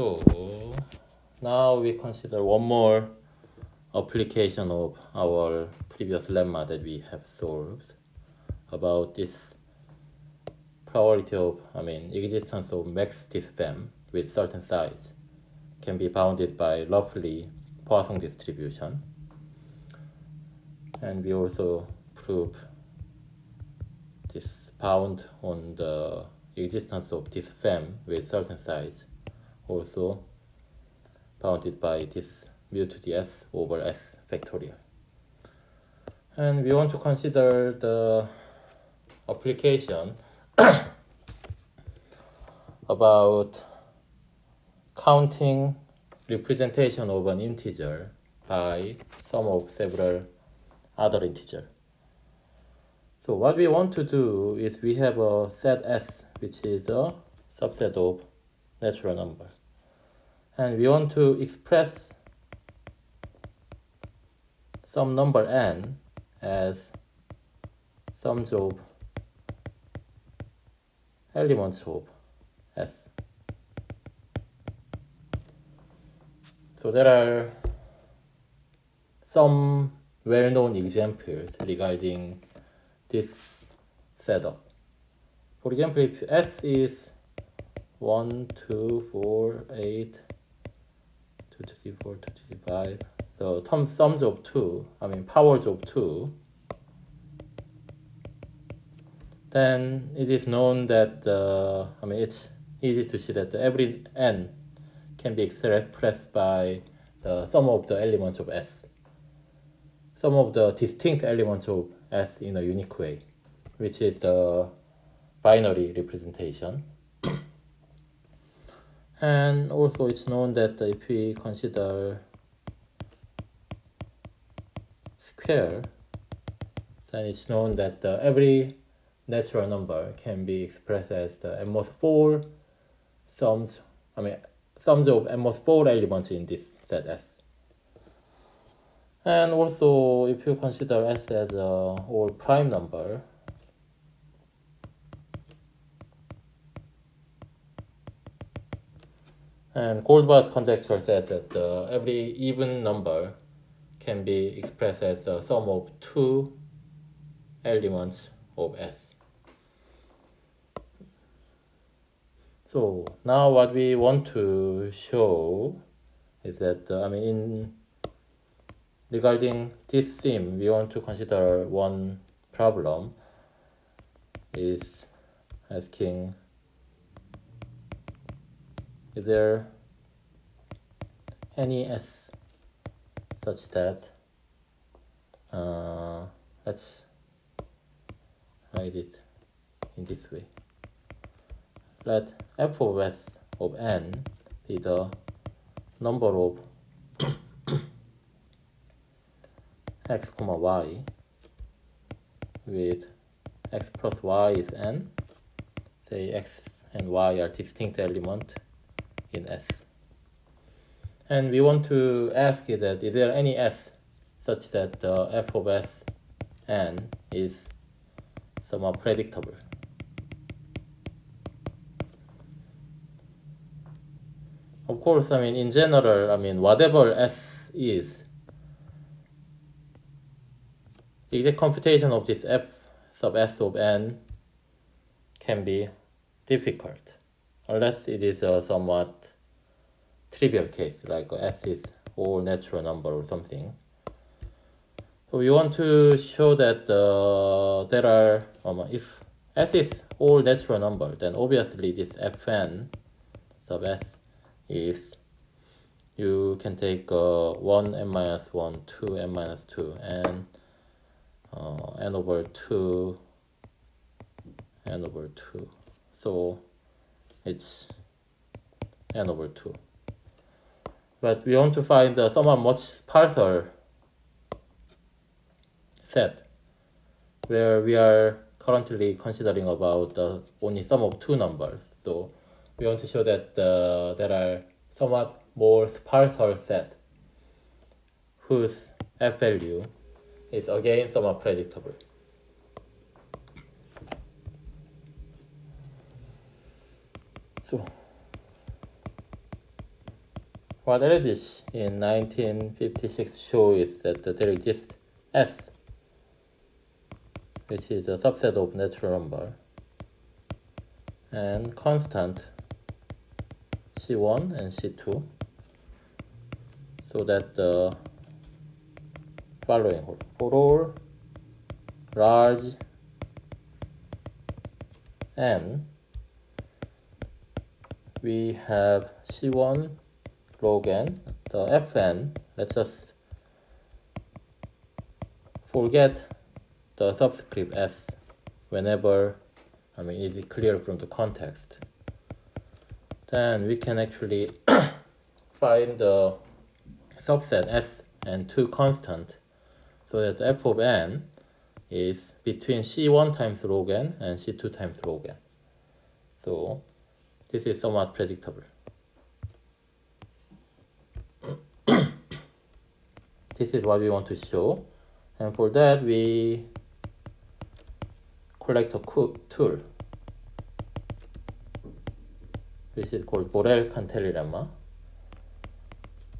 So now we consider one more application of our previous lemma that we have solved about this probability of, I mean, existence of max disfam with certain size can be bounded by roughly Poisson distribution. And we also prove this bound on the existence of this fem with certain size also bounded by this mu to the s over s factorial. And we want to consider the application about counting representation of an integer by sum of several other integer. So what we want to do is we have a set S which is a subset of natural number. And we want to express some number n as sums of elements of S. So there are some well-known examples regarding this setup. For example, if S is 1, 2, 4, 8, 2 to the 4, to the 5, so term sums of 2, I mean powers of 2, then it is known that, uh, I mean, it's easy to see that every n can be expressed by the sum of the elements of S. Some of the distinct elements of S in a unique way, which is the binary representation. And also it's known that if we consider square, then it's known that uh, every natural number can be expressed as the n most 4 sums, I mean, sums of n most 4 elements in this set S. And also, if you consider S as a all prime number, and Goldbach's conjecture says that uh, every even number can be expressed as the sum of two elements of S. So now what we want to show is that, uh, I mean, in regarding this theme, we want to consider one problem is asking there any S such that uh, let's write it in this way. Let f of s of n be the number of x comma y with x plus y is n. Say x and y are distinct element in S. And we want to ask you that is there any S such that uh, f of S n is somewhat predictable. Of course, I mean, in general, I mean, whatever S is, the exact computation of this f sub s of n can be difficult unless it is a somewhat trivial case like s is all natural number or something. So we want to show that uh, there are um, if s is all natural number, then obviously this fn sub s is you can take uh, 1 n minus 1, 2 n minus 2, and uh, n over 2, n over 2. So it's n over 2. But we want to find a somewhat much sparser set where we are currently considering about the only sum of two numbers. So we want to show that uh, there are somewhat more sparser set whose f value is again somewhat predictable. So what Erdős in 1956 show is that there exists S, which is a subset of natural number, and constant C1 and C2, so that the following for all large n we have C1 log n, the fn, let's just forget the subscript s whenever, I mean, is it clear from the context. Then we can actually find the subset s and two constant so that f of n is between c1 times log n and c2 times log n. So this is somewhat predictable. this is what we want to show. And for that, we collect a tool, which is called Borel-Cantelli lemma.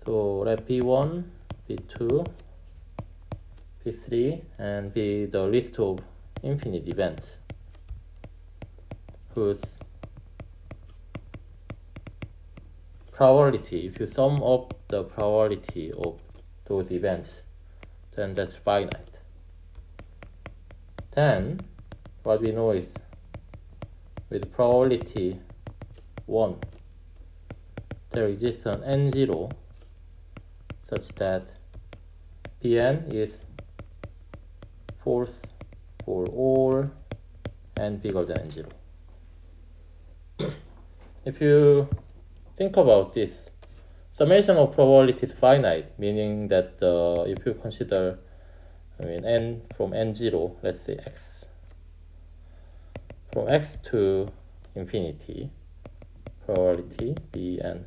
So let P1, P2, P3, and be the list of infinite events whose probability, if you sum up the probability of those events, then that's finite. Then, what we know is with probability 1, there exists an n0 such that Pn is false for all n bigger than n0. if you think about this. Summation of probability is finite, meaning that uh, if you consider, I mean, n from n0, let's say x, from x to infinity, probability bn.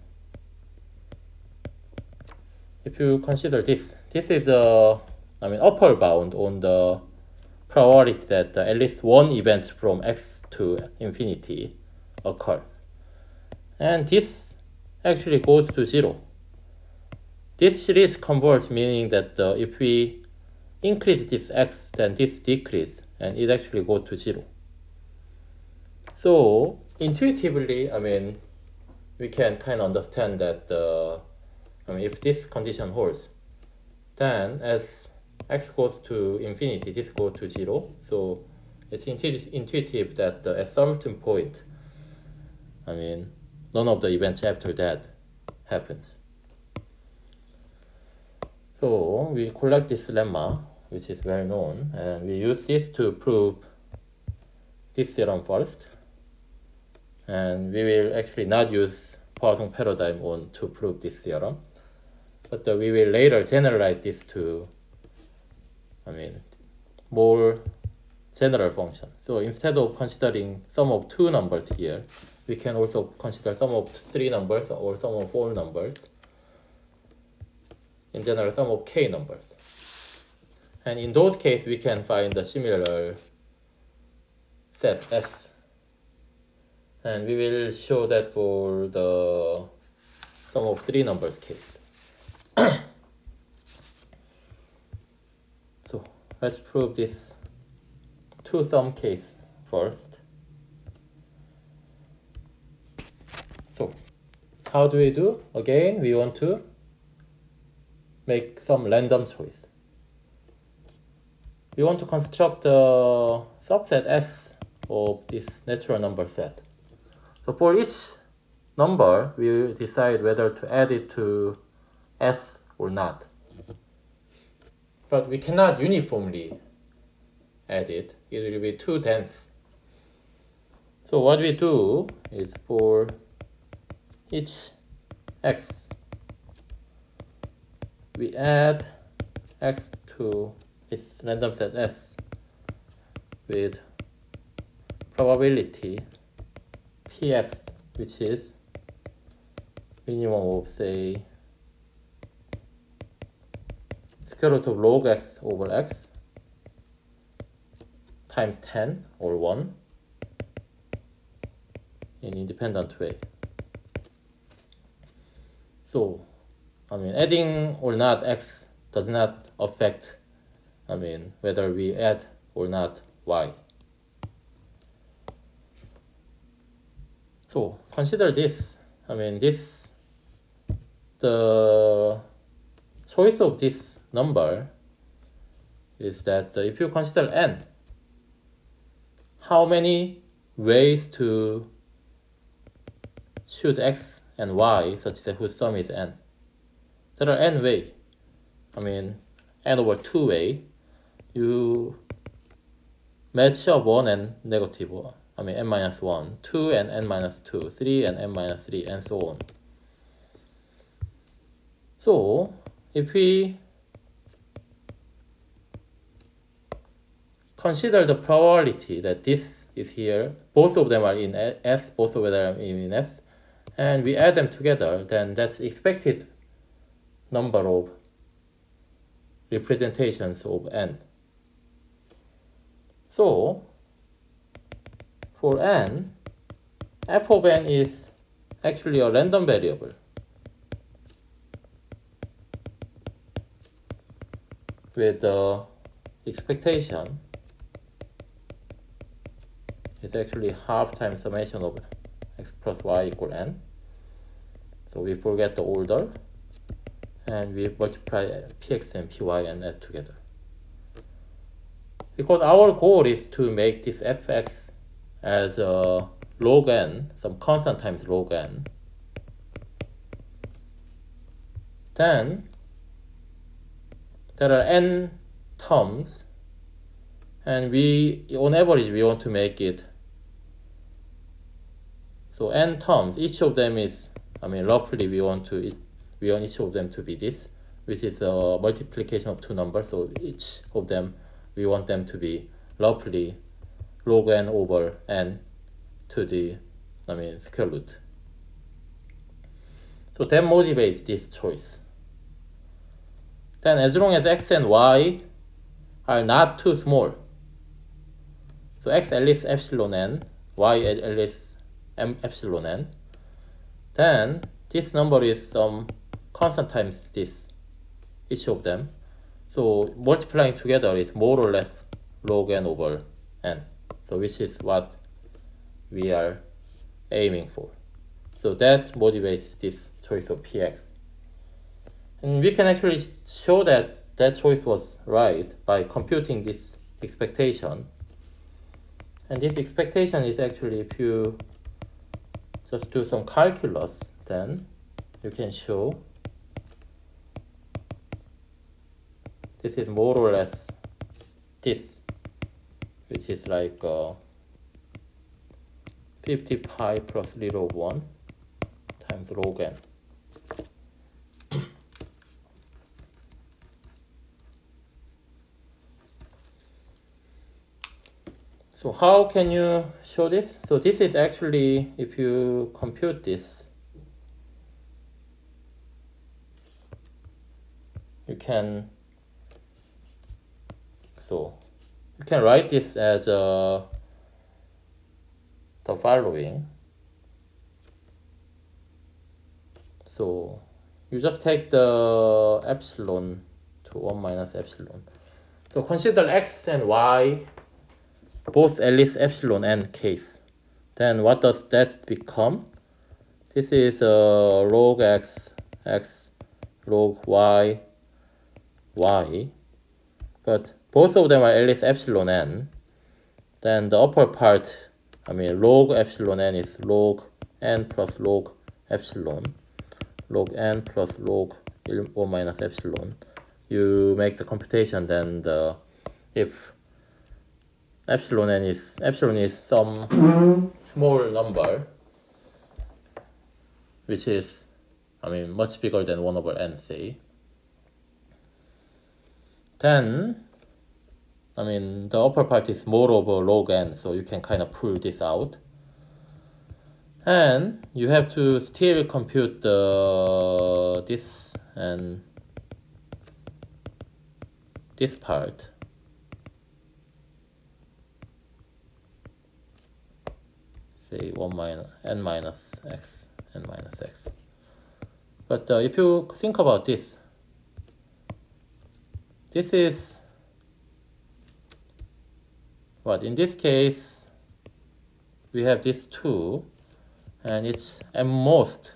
If you consider this, this is a, I mean, upper bound on the probability that uh, at least one event from x to infinity occurs. And this actually goes to zero. This series converts meaning that uh, if we increase this x, then this decrease, and it actually goes to zero. So intuitively, I mean, we can kind of understand that uh, I mean, if this condition holds, then as x goes to infinity, this goes to zero. So it's intuitive that uh, at certain point, I mean, none of the events after that happens. So we collect this lemma, which is well known, and we use this to prove this theorem first. And we will actually not use Poisson paradigm on to prove this theorem, but uh, we will later generalize this to, I mean, more general function. So instead of considering sum of two numbers here, we can also consider sum of three numbers or sum of four numbers. In general, sum of k numbers. And in those cases, we can find a similar set S. And we will show that for the sum of three numbers case. so let's prove this two sum case first. So how do we do? Again, we want to make some random choice. We want to construct a subset S of this natural number set. So for each number, we decide whether to add it to S or not. But we cannot uniformly add it. It will be too dense. So what we do is for each x. We add x to this random set S with probability px, which is minimum of say square root of log x over x times 10 or 1 in independent way. So I mean, adding or not x does not affect, I mean, whether we add or not y. So consider this. I mean, this, the choice of this number is that if you consider n, how many ways to choose x and y such that whose sum is n? There are n ways. I mean, n over 2 way. You match up 1 and negative 1. I mean, n minus 1, 2 and n minus 2, 3 and n minus 3, and so on. So, if we consider the probability that this is here, both of them are in S, both of them are in S, and we add them together, then that's expected number of representations of n. So, for n, f of n is actually a random variable. with the expectation is actually half times summation of x plus y equal n. So we forget the order and we multiply px and py and add together. Because our goal is to make this fx as a log n, some constant times log n. Then there are n terms and we on average we want to make it so n terms, each of them is, I mean, roughly we want to, we want each of them to be this, which is a multiplication of two numbers. So each of them, we want them to be roughly log n over n to the, I mean, square root. So that motivates this choice. Then as long as x and y are not too small, so x at least epsilon n, y at least epsilon n, then this number is some constant times this, each of them. So multiplying together is more or less log n over n. So which is what we are aiming for. So that motivates this choice of px. And we can actually show that that choice was right by computing this expectation. And this expectation is actually if you just do some calculus then. You can show. This is more or less this which is like uh, 50 pi plus 0 1 times log n So how can you show this? So this is actually, if you compute this, you can, so you can write this as uh, the following. So you just take the epsilon to 1 minus epsilon. So consider x and y both at least epsilon and case. Then what does that become? This is uh, log x, x, log y, y. But both of them are at least epsilon n. Then the upper part, I mean log epsilon n is log n plus log epsilon. Log n plus log 1 minus epsilon. You make the computation, then the if epsilon n is epsilon is some small number which is I mean much bigger than 1 over n say. Then I mean the upper part is more over log n so you can kind of pull this out. And you have to still compute the this and this part say 1 minus n minus x n minus x. But uh, if you think about this, this is what? In this case we have this 2 and it's at most.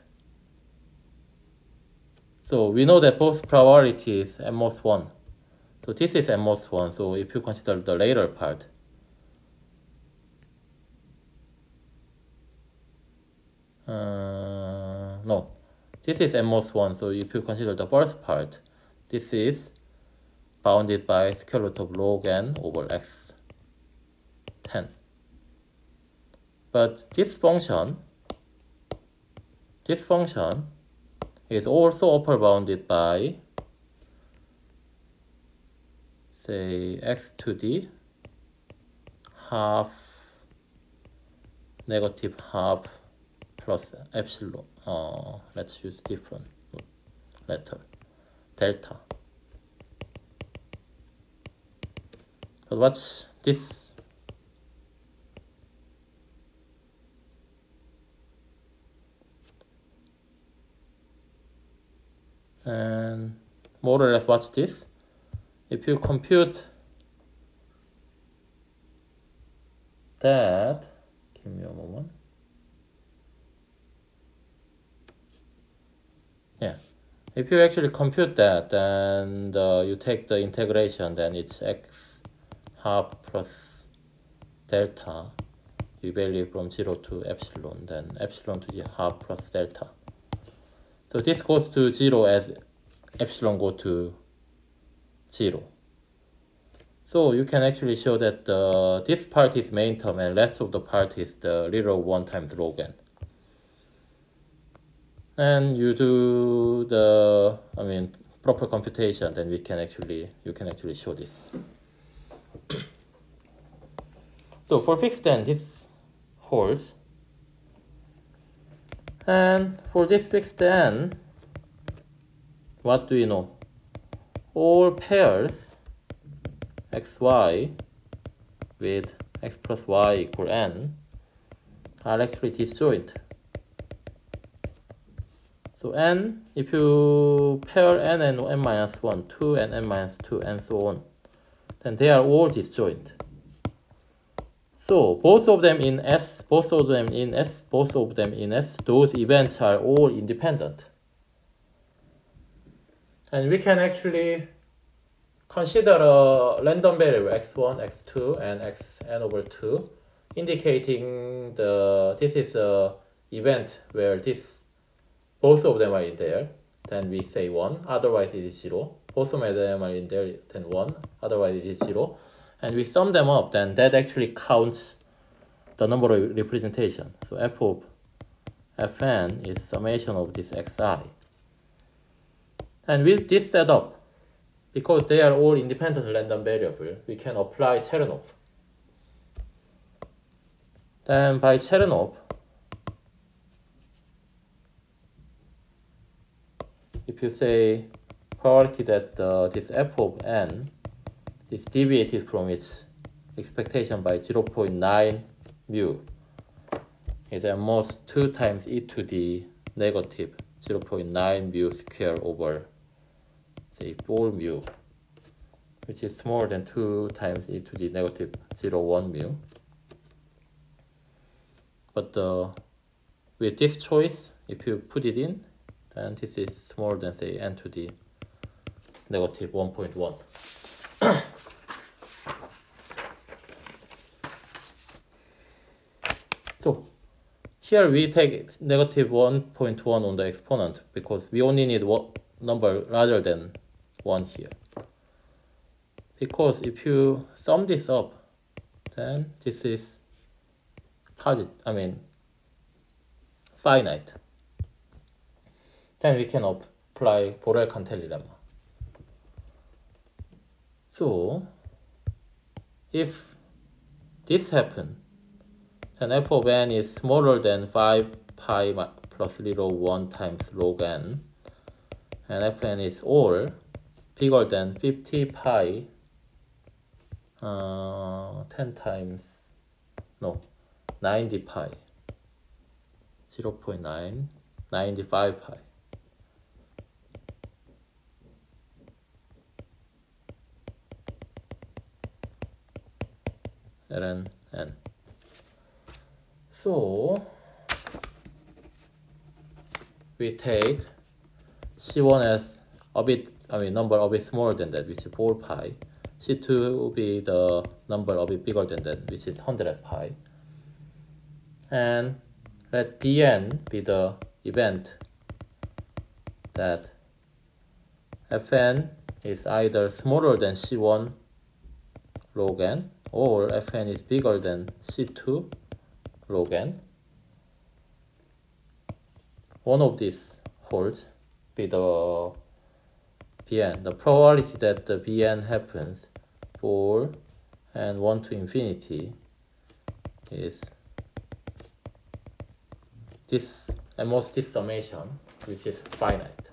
So we know that both is at most 1 so this is at most 1 so if you consider the later part uh, no this is at most 1 so if you consider the first part this is bounded by square root of log n over x 10 but this function this function is also upper bounded by say x to the half negative half plus epsilon uh, let's use different letter. Delta. But what's this? And more or less watch this? If you compute that give me a moment yeah if you actually compute that and you take the integration then it's x half plus delta you value from 0 to epsilon then epsilon to the half plus delta so this goes to 0 as epsilon go to 0. So you can actually show that uh, this part is main term and rest of the part is the little 1 times log n. And you do the, I mean, proper computation, then we can actually, you can actually show this. so for fixed n, this holds. And for this fixed n, what do we know? All pairs xy with x plus y equal n are actually disjoint. So n, if you pair n and n minus 1, 2 and n minus 2, and so on, then they are all disjoint. So both of them in S, both of them in S, both of them in S, those events are all independent. And we can actually consider a random variable x1, x2, and xn over 2, indicating the this is a event where this both of them are in there. Then we say 1, otherwise it is 0. Both of them are in there, then 1, otherwise it is 0 and we sum them up, then that actually counts the number of representation. So f of fn is summation of this xi. And with this setup, because they are all independent random variable, we can apply Chernoff. Then by Chernoff, if you say probability that uh, this f of n is deviated from its expectation by 0.9 mu is at most 2 times e to the negative 0.9 mu square over say 4 mu which is smaller than 2 times e to the negative 0.1 mu but uh, with this choice if you put it in then this is smaller than say n to the negative 1.1 So here we take negative 1.1 on the exponent because we only need one number rather than 1 here. Because if you sum this up, then this is positive, I mean, finite. Then we can apply Borel-Cantelli lemma. So, if this happens, then f of n is smaller than 5 pi plus little 1 times log n. And fn is all bigger than 50 pi uh, 10 times, no, 90 pi, 0 0.9, 95 pi. Ln n. So we take C1 as a bit, I mean number a bit smaller than that, which is 4 pi. C2 will be the number a bit bigger than that, which is 100 pi. And let Bn be the event that Fn is either smaller than C1 log n or Fn is bigger than C2 log n. One of these holds be the Bn. The probability that the Bn happens for and 1 to infinity is this at most this summation which is finite.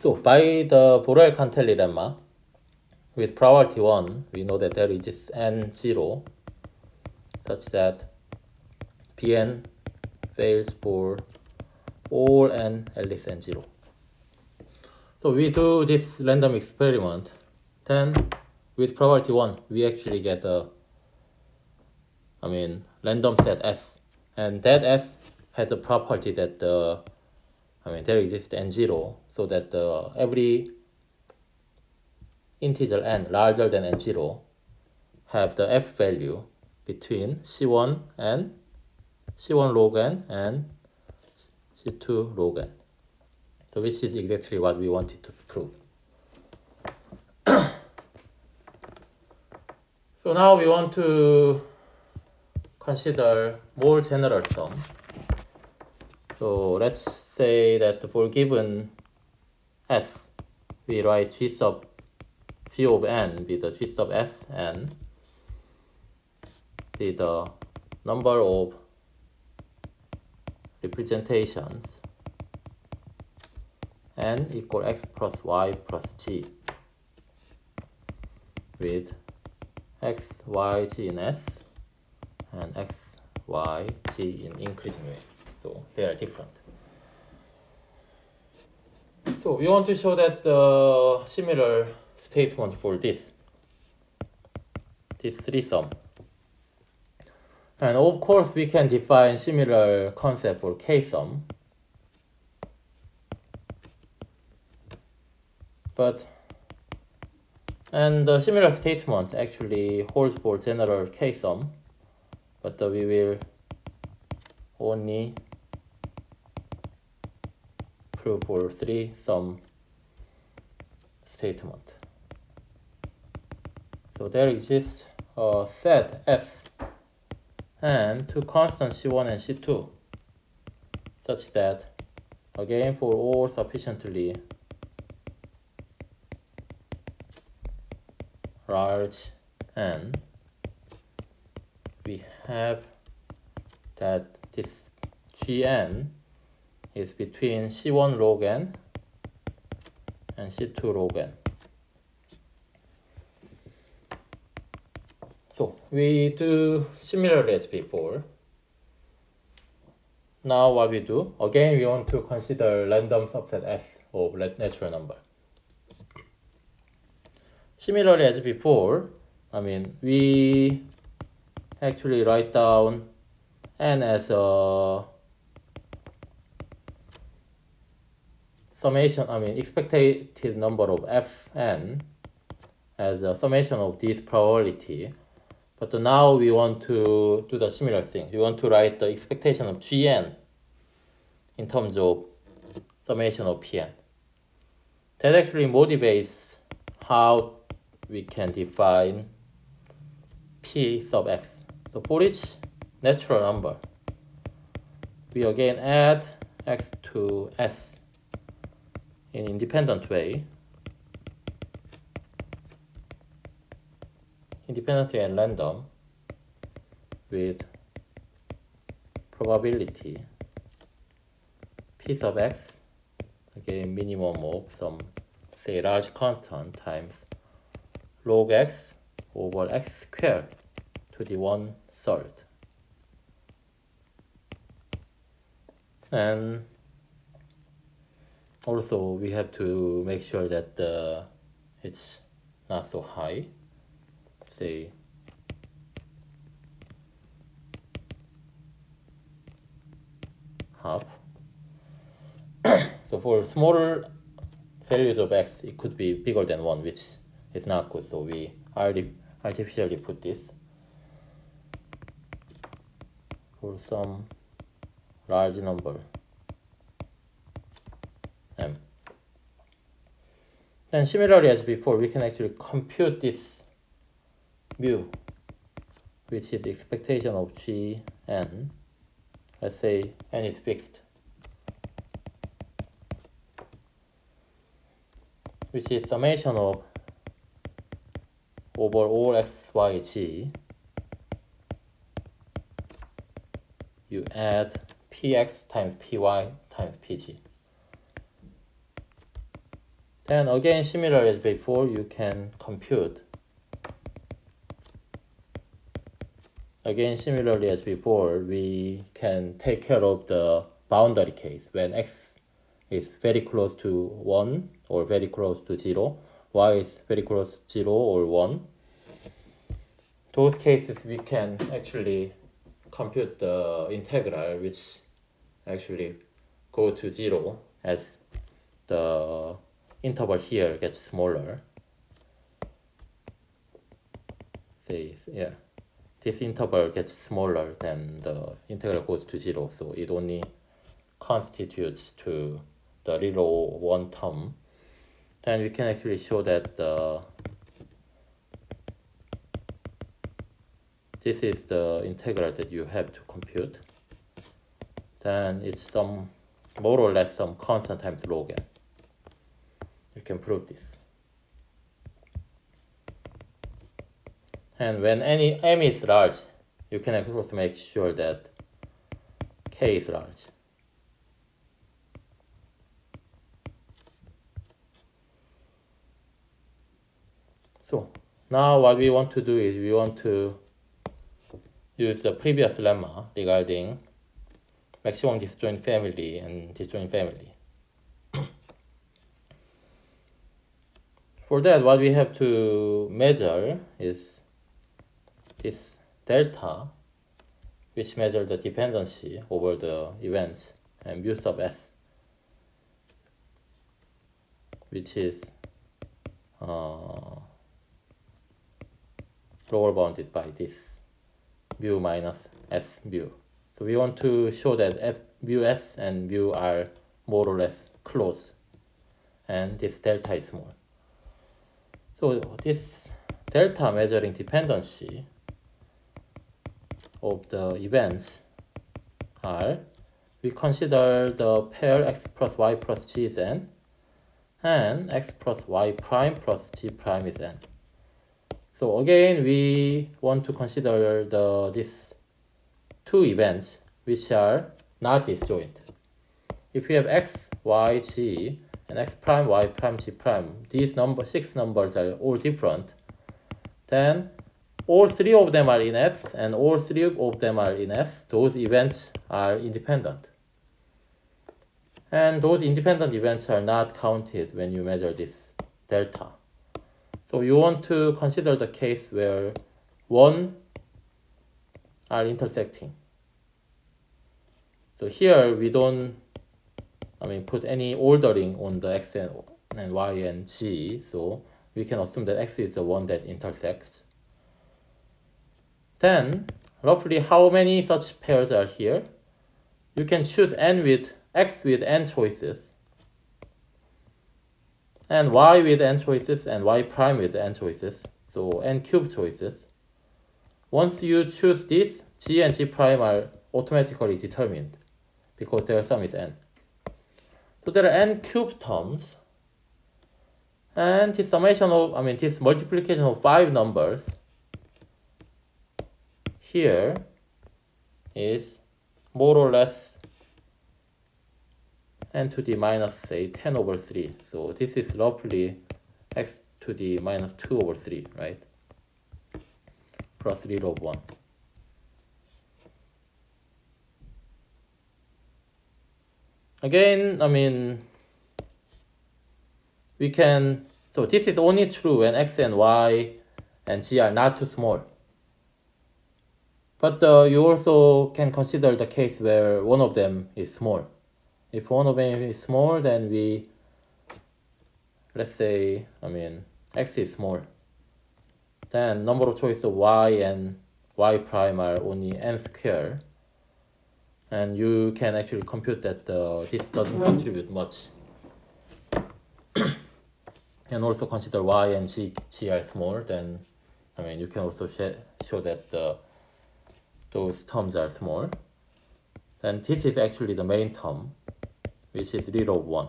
So by the Borel-Cantelli lemma, with probability 1, we know that there is n0 such that Pn fails for all n at least n0. So we do this random experiment, then with probability 1, we actually get a, I mean, random set S. And that S has a property that the, I mean, there exists n0 so that uh, every integer n larger than n0 have the f value between c1 and c1 log n and c2 log n. So which is exactly what we wanted to prove. so now we want to consider more general sum. So let's say that for given S, we write G sub G of n be the G sub S n be the number of representations n equal x plus y plus g with x, y, g in S and x, y, g in increasing way. So they are different. So we want to show that the similar statement for this, this three sum. And of course we can define similar concept for k sum. But and the similar statement actually holds for general k sum, but we will only prove for three sum statement. So there exists a set S and two constants C1 and C2 such that again for all sufficiently large n we have that this Gn is between C1 log n and C2 log n. So we do similarly as before. Now what we do, again we want to consider random subset S of natural number. Similarly as before, I mean we actually write down n as a summation, I mean expected number of fn as a summation of this probability. But now we want to do the similar thing. We want to write the expectation of gn in terms of summation of pn. That actually motivates how we can define p sub x. So for each natural number, we again add x to s in independent way, independently and random with probability p sub x, again minimum of some say large constant times log x over x squared to the one third. And also we have to make sure that the it's not so high. Say half. So for smaller values of x it could be bigger than 1 which is not good. So we already artificially put this. For some large number m. Then similarly as before, we can actually compute this mu, which is expectation of g n. Let's say n is fixed, which is summation of over all x, y, g. You add px times py times pg. Then again, similar as before, you can compute. Again, similarly as before, we can take care of the boundary case when x is very close to 1 or very close to 0, y is very close to 0 or 1. Those cases we can actually compute the integral which actually go to 0 as the interval here gets smaller. Say, yeah, this interval gets smaller than the integral goes to zero, so it only constitutes to the little one term. Then we can actually show that the this is the integral that you have to compute. Then it's some more or less some constant times log n can prove this. And when any m is large, you can also make sure that k is large. So now what we want to do is we want to use the previous lemma regarding maximum disjoint family and disjoint family. For that, what we have to measure is this delta, which measures the dependency over the events, and mu sub s, which is uh, lower bounded by this mu minus s mu. So we want to show that f mu s and mu are more or less close, and this delta is small. So this delta measuring dependency of the events are we consider the pair x plus y plus g is n and x plus y prime plus g prime is n. So again, we want to consider the these two events which are not disjoint. If we have x, y, g, and x prime, y prime, g prime, these number six numbers are all different, then all three of them are in S and all three of them are in S. Those events are independent. And those independent events are not counted when you measure this delta. So you want to consider the case where one are intersecting. So here we don't I mean, put any ordering on the x and, and y and g, so we can assume that x is the one that intersects. Then, roughly how many such pairs are here? You can choose n with x with n choices, and y with n choices, and y prime with n choices, so n cube choices. Once you choose this, g and g prime are automatically determined because their sum is n. So there are n cube terms. And this summation of, I mean, this multiplication of five numbers here is more or less n to the minus, say, 10 over 3. So this is roughly x to the minus 2 over 3, right? Plus 3 of 1. Again, I mean, we can, so this is only true when x and y and g are not too small. But uh, you also can consider the case where one of them is small. If one of them is small, then we, let's say, I mean, x is small. Then number of choice of y and y prime are only n square. And you can actually compute that uh, this doesn't contribute much. and also consider y and g, g are small, then I mean you can also show that uh, those terms are small. Then this is actually the main term, which is root of 1,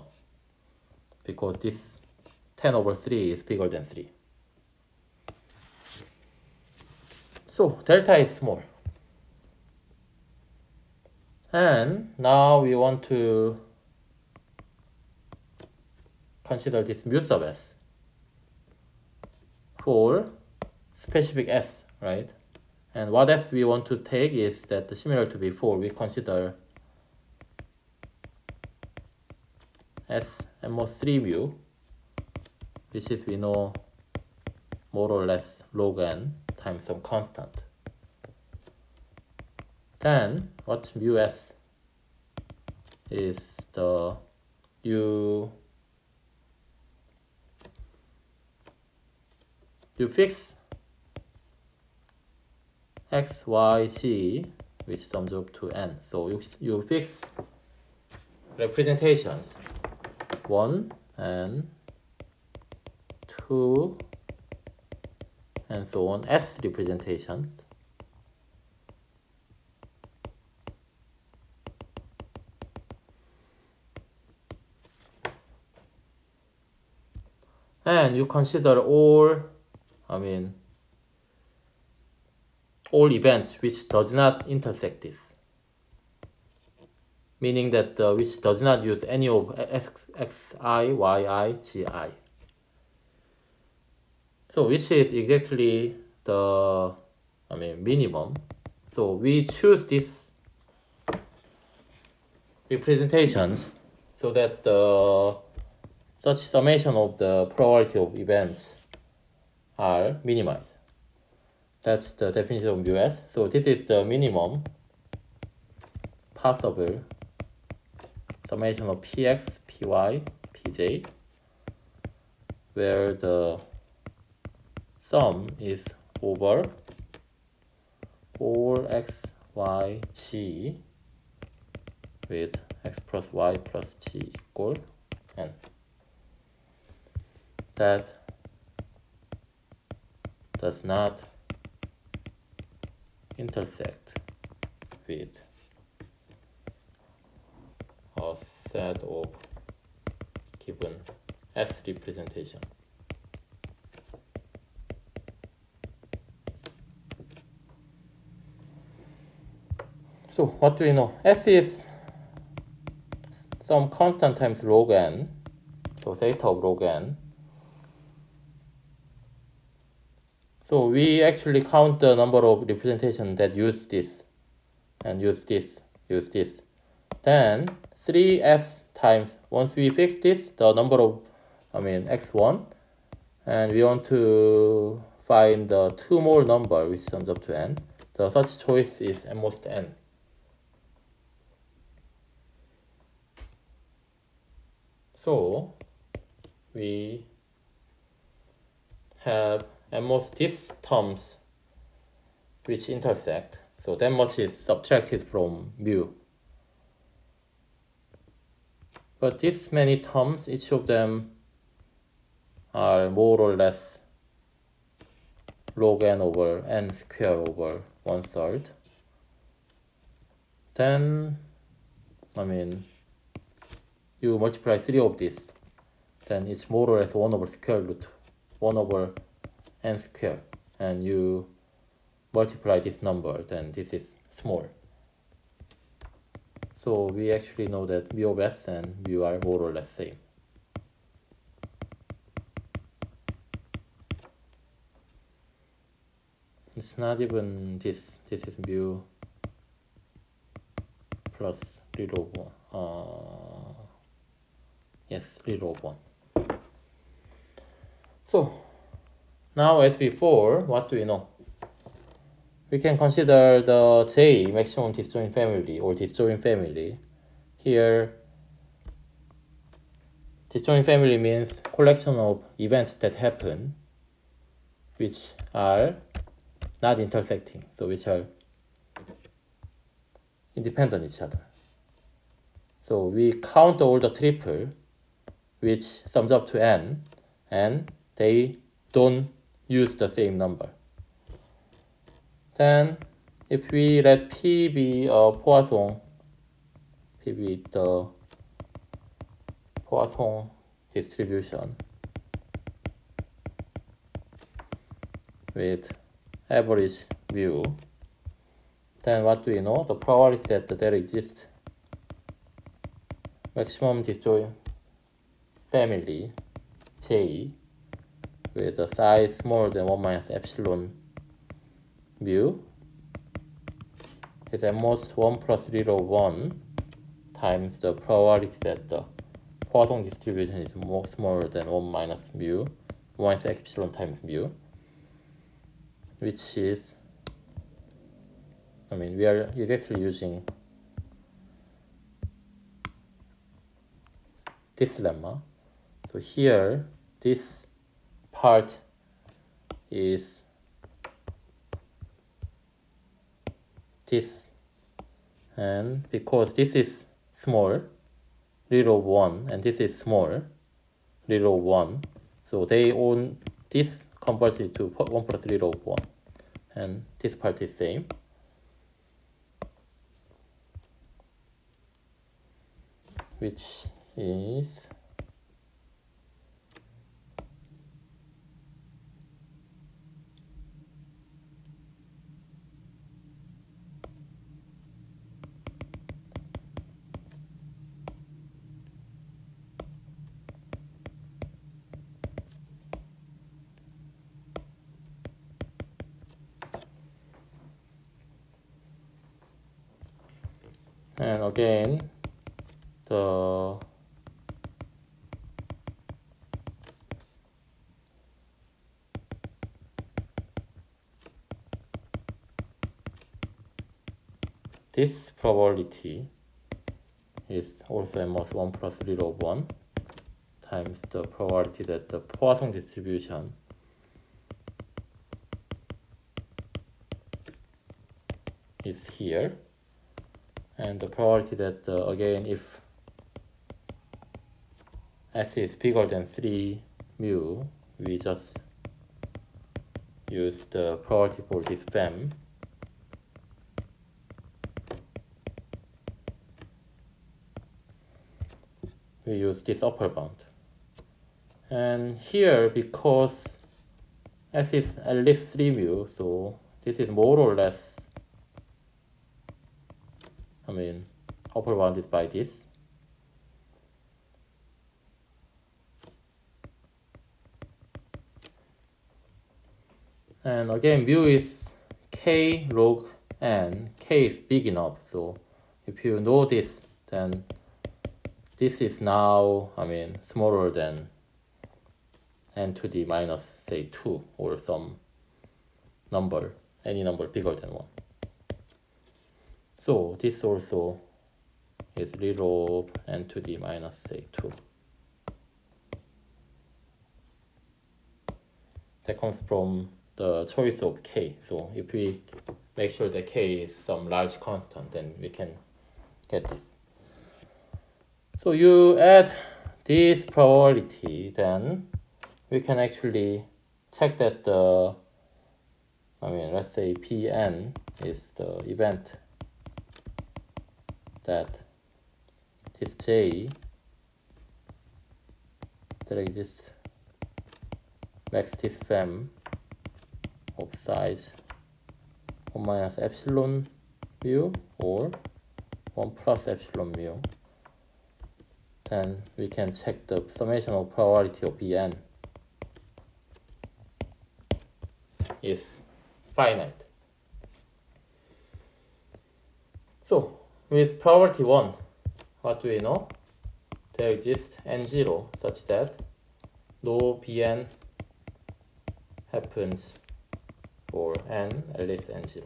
because this 10 over 3 is bigger than 3. So delta is small. And now we want to consider this mu sub s for specific s, right? And what s we want to take is that similar to before, we consider S and most 3 mu, which is we know more or less log n times some constant. Then what mu s is the you you fix x, y, z, which sums up to n. So you, you fix representations 1 and 2 and so on S representations. And you consider all, I mean, all events which does not intersect this. Meaning that uh, which does not use any of x, xi. So which is exactly the I mean minimum. So we choose this representations so that the such summation of the probability of events are minimized. That's the definition of US. So this is the minimum possible summation of px, py, pj, where the sum is over 4x, y, g with x plus y plus g equal n. That does not intersect with a set of given S representation. So what do we know? S is some constant times log n, so theta of log n, So we actually count the number of representations that use this and use this, use this. Then 3s times, once we fix this, the number of, I mean, x1, and we want to find the two more number which sums up to n. The such choice is at most n. So we have and most these terms which intersect. So that much is subtracted from mu. But these many terms, each of them are more or less log n over n square over one third. Then, I mean, you multiply three of this, then it's more or less 1 over square root, 1 over n square and you multiply this number then this is small. So we actually know that mu of s and mu are more or less same. It's not even this this is mu plus little 1 uh, yes little 1 So now as before, what do we know? We can consider the J maximum disjoint family or disjoint family. Here, disjoint family means collection of events that happen which are not intersecting, so which are independent of each other. So we count all the triple which sums up to n and they don't use the same number. Then if we let P be a Poisson, P be the Poisson distribution with average mu, then what do we know? The probability that there exists maximum disjoint family J with a size smaller than 1 minus epsilon mu. Is at most 1 plus 0 1 times the probability that the Poisson distribution is more smaller than 1 minus mu 1 minus epsilon times mu which is I mean we are exactly using this lemma. So here this part is this. And because this is small little 1 and this is small little 1 so they own this converts it to 1 plus little 1 and this part is same. Which is and again the this probability is also almost 1 plus 0 1 times the probability that the Poisson distribution is here and the probability that uh, again if s is bigger than 3 mu we just use the probability for this fem we use this upper bound. And here because s is at least 3 mu so this is more or less I mean, upper bounded by this. And again, mu is k log n. k is big enough. So if you know this, then this is now, I mean, smaller than n to the minus, say, 2 or some number, any number bigger than 1. So this also is little of n to the minus say 2. That comes from the choice of k. So if we make sure that k is some large constant, then we can get this. So you add this probability, then we can actually check that the, I mean, let's say Pn is the event that this J that exists max this fem of size 1 minus epsilon mu or 1 plus epsilon mu then we can check the summation of probability of Bn is finite. So with property 1, what do we know? There exists n0 such that no Bn happens for n at least n0.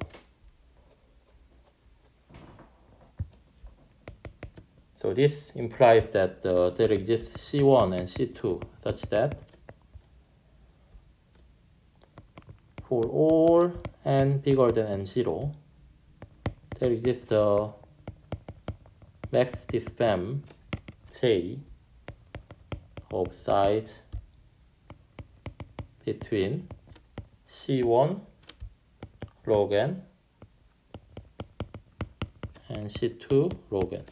So this implies that uh, there exists C1 and C2 such that for all n bigger than n0, there exists a max dispam J of size between C1 log n and C2 log n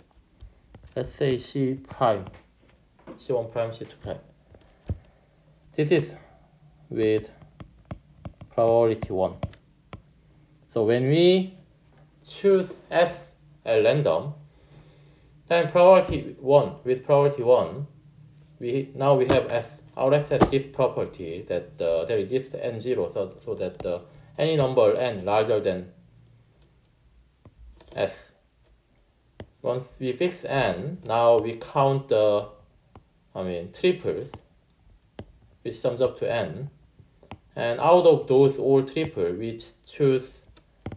let's say C prime, C1 prime, C2 prime. This is with probability 1. So when we choose S at random, then probability 1, with probability 1, we now we have S, our S has this property that uh, there exists N0 so, so that uh, any number N larger than S once we fix n, now we count the, I mean, triples, which sums up to n. And out of those all triple, we choose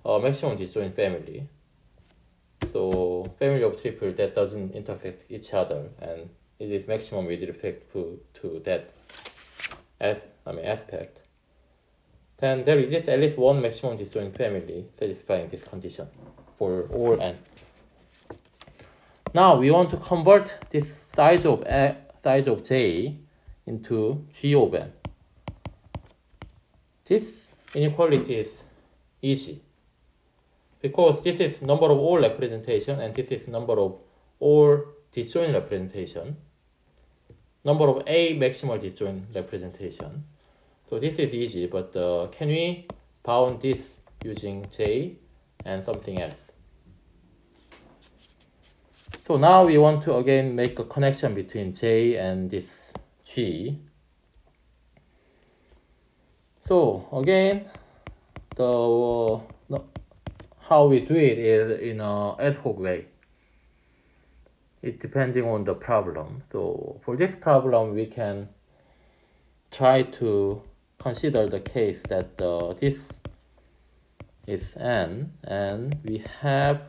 a maximum disjoint family. So family of triple that doesn't intersect each other, and it is maximum with respect to, to that as I mean aspect. Then there exists at least one maximum disjoint family satisfying this condition for all n. Now we want to convert this size of a, size of j into g of n. This inequality is easy because this is number of all representation and this is number of all disjoint representation. Number of a maximal disjoint representation. So this is easy, but uh, can we bound this using j and something else? So now we want to again make a connection between J and this G. So again, the uh, how we do it is in a ad hoc way. It depending on the problem. So for this problem, we can try to consider the case that uh, this is n and we have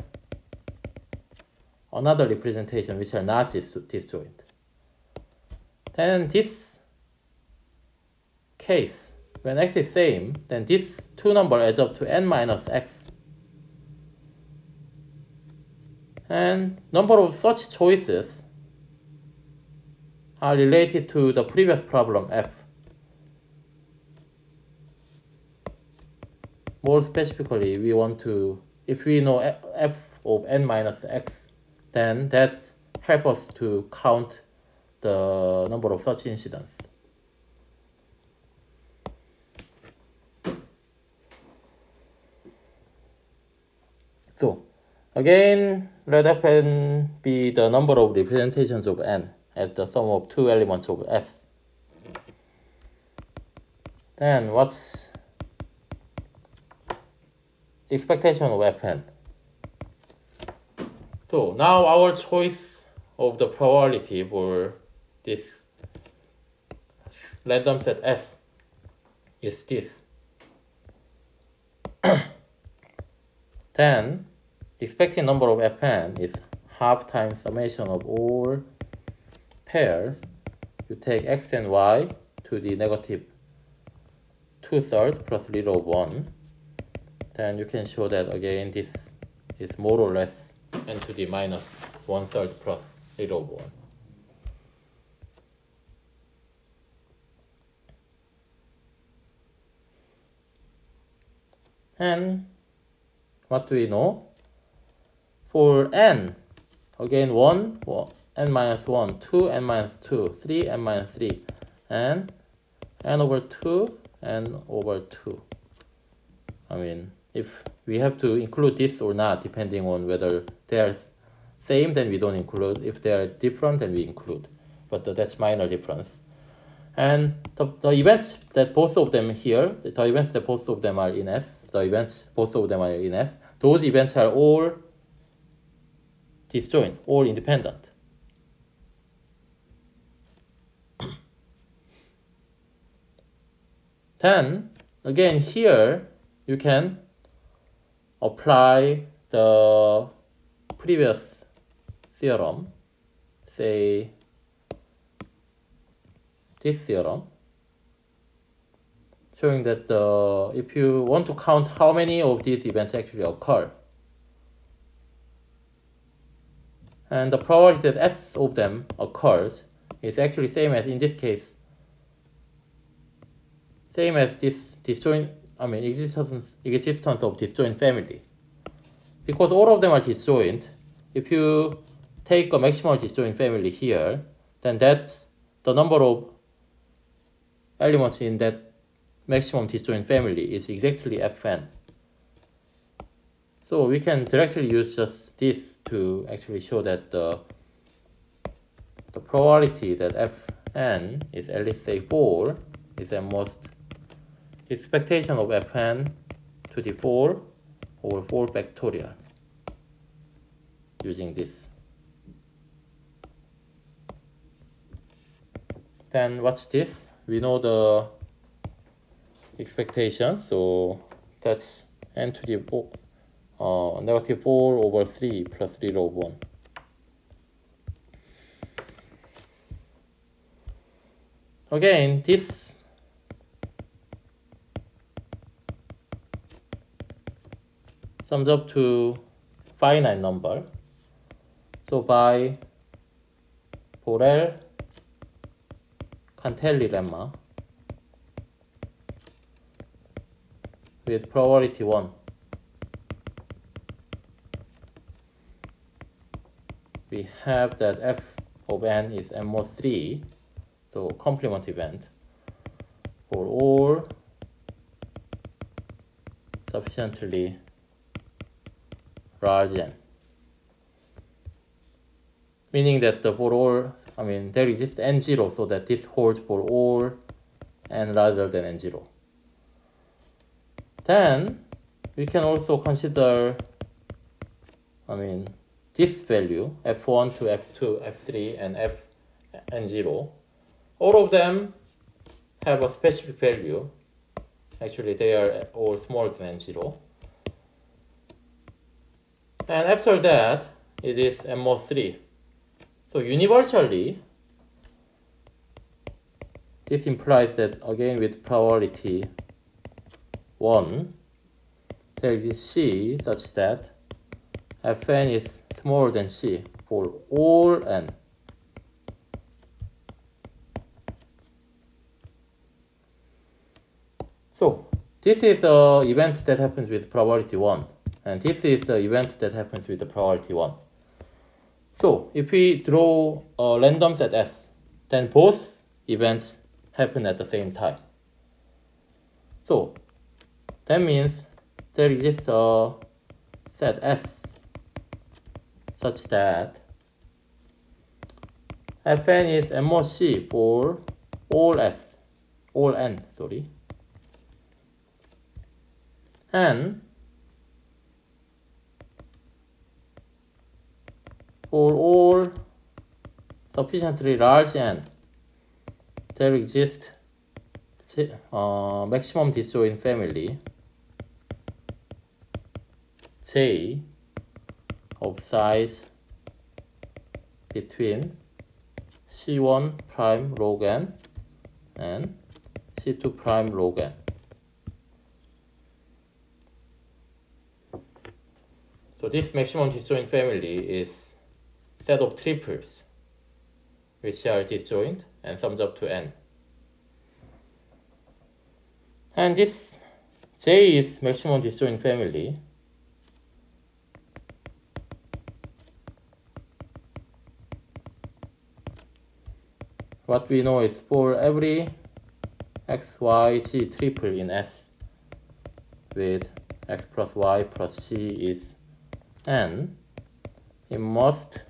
another representation which are not disjoint. Then this case, when x is same, then this two number adds up to n minus x. And number of such choices are related to the previous problem f. More specifically, we want to, if we know f of n minus x then that helps us to count the number of such incidents. So again, let fn be the number of representations of n as the sum of two elements of S. Then what's expectation of fn? So now our choice of the probability for this random set S is this. then expected number of Fn is half times summation of all pairs. You take x and y to the negative two thirds plus little of one. Then you can show that again this is more or less n to the minus one third plus little one. And what do we know? For n, again 1, well, n minus 1, 2, n minus 2, 3, n minus 3, and n over 2, n over 2. I mean, if we have to include this or not depending on whether they are same then we don't include. If they are different then we include. But that's minor difference. And the, the events that both of them here the events that both of them are in S the events both of them are in S those events are all disjoint or independent. Then again here you can apply the previous theorem, say this theorem, showing that uh, if you want to count how many of these events actually occur, and the probability that S of them occurs is actually same as in this case, same as this disjoint, I mean existence, existence of disjoint family. Because all of them are disjoint, if you take a maximal disjoint family here, then that's the number of elements in that maximum disjoint family is exactly fn. So we can directly use just this to actually show that the, the probability that fn is at least say 4 is at most expectation of fn to the 4 over 4 factorial using this. Then what's this? We know the expectation, so that's n to the 4, uh, negative 4 over 3 plus 3 log 1. Again, this sums up to finite number. So by Borel Cantelli lemma with probability 1 we have that f of n is m mod 3 so complement event for all sufficiently large n meaning that the for all, I mean, there exists n0 so that this holds for all n larger than n0. Then we can also consider, I mean, this value, f1 to f2, f3, and f and 0, All of them have a specific value. Actually, they are all smaller than n0. And after that, it is mod 3. So universally, this implies that again with probability 1, there is C such that Fn is smaller than C for all n. So this is an event that happens with probability 1 and this is the event that happens with the probability 1. So if we draw a random set S, then both events happen at the same time. So that means there exists a set S such that Fn is M mod C for all S, all N, sorry. And for all sufficiently large n, there exists uh, maximum disjoint family J of size between C1 prime log n and C2 prime log n. So this maximum disjoint family is set of triples which are disjoint and sums up to n. And this J is maximum disjoint family. What we know is for every x, y, g triple in S with x plus y plus g is n, it must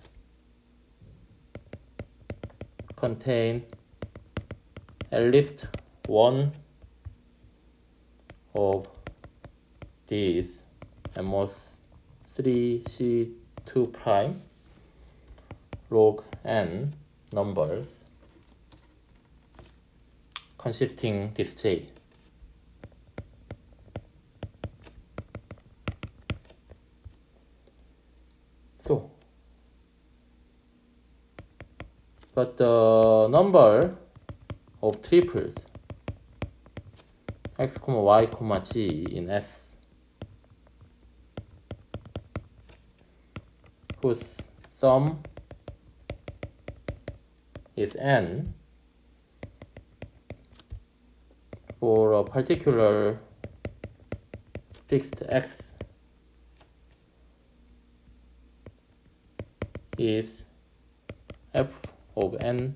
contain at least one of these and most 3c2 prime log n numbers consisting diff J. So, but the number of triples x comma y comma g in S whose sum is n for a particular fixed x is f of n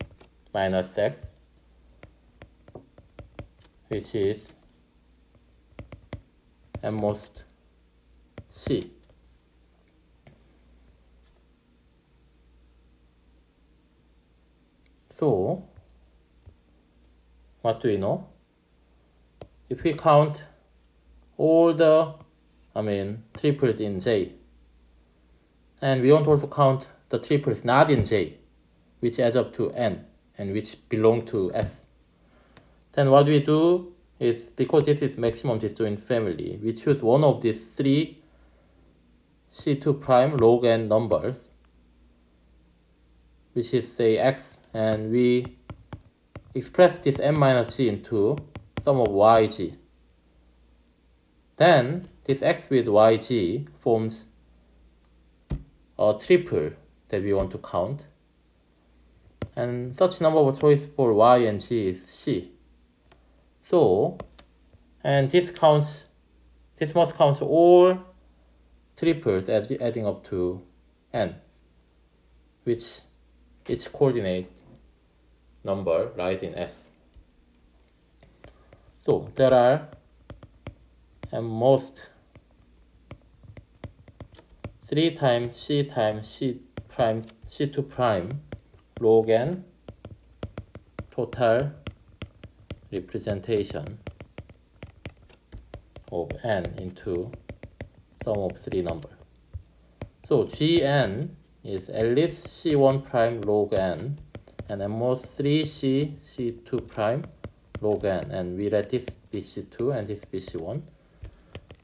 minus x which is n most c. So, what do we know? If we count all the, I mean, triples in J, and we want to also count the triples not in J, which adds up to N, and which belong to S, then what we do is, because this is maximum disjoint family, we choose one of these three C2 prime log n numbers, which is say x, and we express this n minus g into sum of yg. Then this x with yg forms a triple that we want to count. And such number of choice for y and g is c. So, and this counts, this must count all triples as adding up to n, which each coordinate number lies in S. So there are at most 3 times C times C prime C2 prime log n total representation of n into sum of three number. So Gn is at least C1 prime log n and at most 3C C2 prime log n and we let this be C2 and this be C1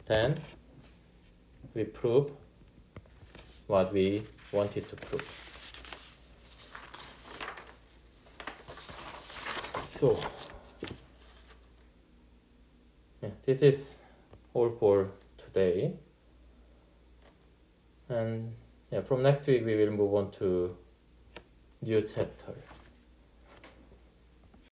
then we prove what we wanted to prove. So yeah, this is all for today. And yeah from next week we will move on to new chapter